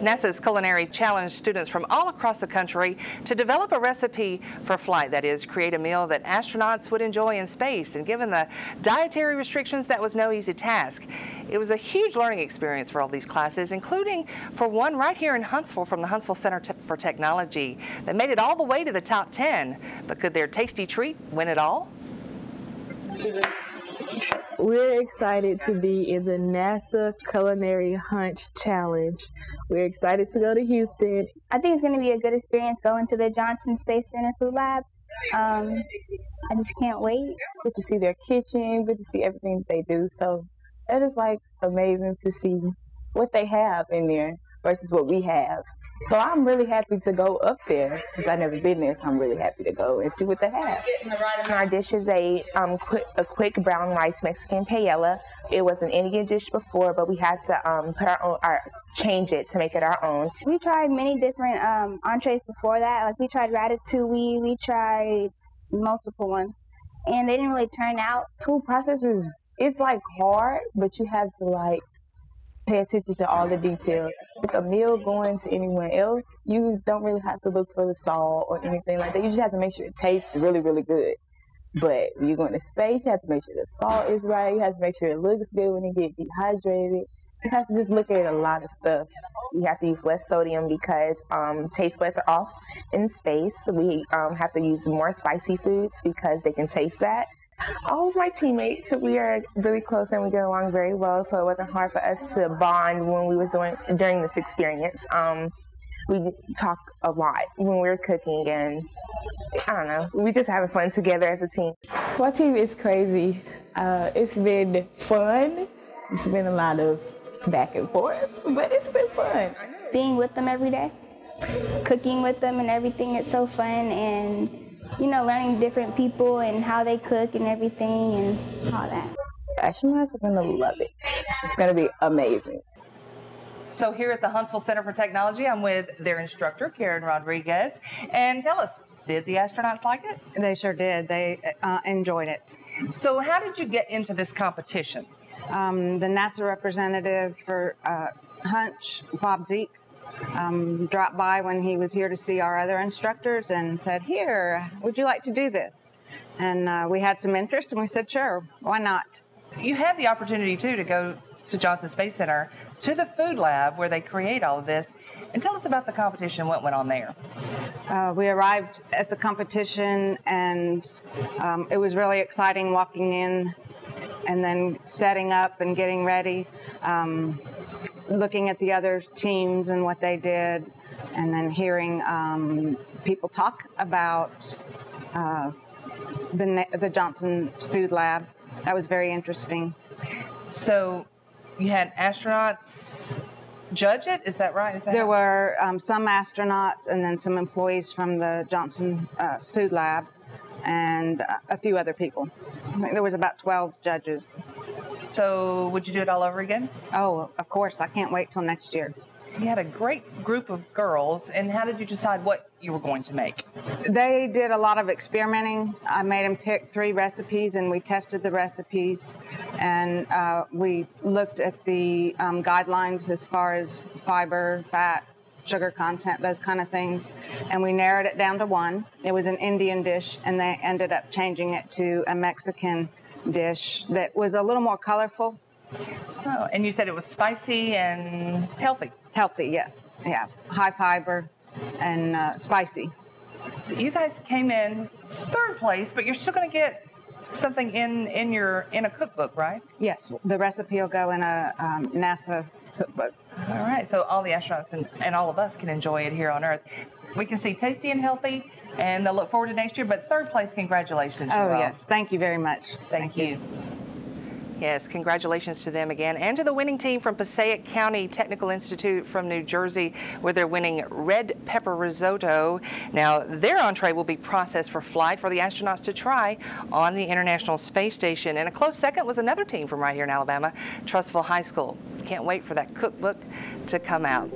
NASA's Culinary Challenge students from all across the country to develop a recipe for flight, that is, create a meal that astronauts would enjoy in space. And given the dietary restrictions, that was no easy task. It was a huge learning experience for all these classes, including for one right here in Huntsville from the Huntsville Center for Technology that made it all the way to the top 10. But could their tasty treat win it all? We're excited to be in the NASA Culinary Hunch Challenge. We're excited to go to Houston. I think it's going to be a good experience going to the Johnson Space Center Food Lab. Um, I just can't wait. Get to see their kitchen, get to see everything they do. So it is like amazing to see what they have in there versus what we have. So I'm really happy to go up there because I've never been there. So I'm really happy to go and see what they have. Our dish is a um, quick, a quick brown rice Mexican paella. It was an Indian dish before, but we had to um, put our own, our change it to make it our own. We tried many different um, entrees before that. Like we tried ratatouille, we tried multiple ones, and they didn't really turn out. Food process is it's like hard, but you have to like pay attention to all the details. With a meal going to anyone else, you don't really have to look for the salt or anything like that. You just have to make sure it tastes really, really good. But when you're going to space, you have to make sure the salt is right. You have to make sure it looks good when it get dehydrated. You have to just look at a lot of stuff. We have to use less sodium because um, taste buds are off in space. We um, have to use more spicy foods because they can taste that all of my teammates, we are really close and we get along very well. So it wasn't hard for us to bond when we was doing during this experience. Um, we talk a lot when we are cooking, and I don't know, we just having fun together as a team. My team is crazy. Uh, it's been fun. It's been a lot of back and forth, but it's been fun. Being with them every day, cooking with them, and everything. It's so fun and you know, learning different people and how they cook and everything and all that. Astronauts are going to love it. It's going to be amazing. So here at the Huntsville Center for Technology, I'm with their instructor, Karen Rodriguez. And tell us, did the astronauts like it? They sure did. They uh, enjoyed it. So how did you get into this competition? Um, the NASA representative for uh, Hunch, Bob Zeke, um, dropped by when he was here to see our other instructors and said, Here, would you like to do this? And uh, we had some interest and we said, Sure, why not? You had the opportunity too to go to Johnson Space Center to the food lab where they create all of this. And tell us about the competition, what went on there. Uh, we arrived at the competition and um, it was really exciting walking in and then setting up and getting ready. Um, looking at the other teams and what they did, and then hearing um, people talk about uh, the, the Johnson Food Lab. That was very interesting. So you had astronauts judge it. Is that right? Is that there were um, some astronauts and then some employees from the Johnson uh, Food Lab and a few other people. I think there was about 12 judges. So, would you do it all over again? Oh, of course. I can't wait till next year. You had a great group of girls, and how did you decide what you were going to make? They did a lot of experimenting. I made them pick three recipes, and we tested the recipes, and uh, we looked at the um, guidelines as far as fiber, fat, sugar content, those kind of things. And we narrowed it down to one. It was an Indian dish, and they ended up changing it to a Mexican dish that was a little more colorful. Oh, and you said it was spicy and healthy. Healthy, yes. Yeah, high fiber and uh, spicy. You guys came in third place, but you're still going to get something in in your in a cookbook, right? Yes, the recipe will go in a um, NASA cookbook. All right, so all the astronauts and, and all of us can enjoy it here on Earth. We can see tasty and healthy, and they'll look forward to next year. But third place, congratulations. Oh, yes. Thank you very much. Thank, Thank you. you. Yes, congratulations to them again and to the winning team from Passaic County Technical Institute from New Jersey, where they're winning red pepper risotto. Now, their entree will be processed for flight for the astronauts to try on the International Space Station. And a close second was another team from right here in Alabama, Trussville High School. Can't wait for that cookbook to come out.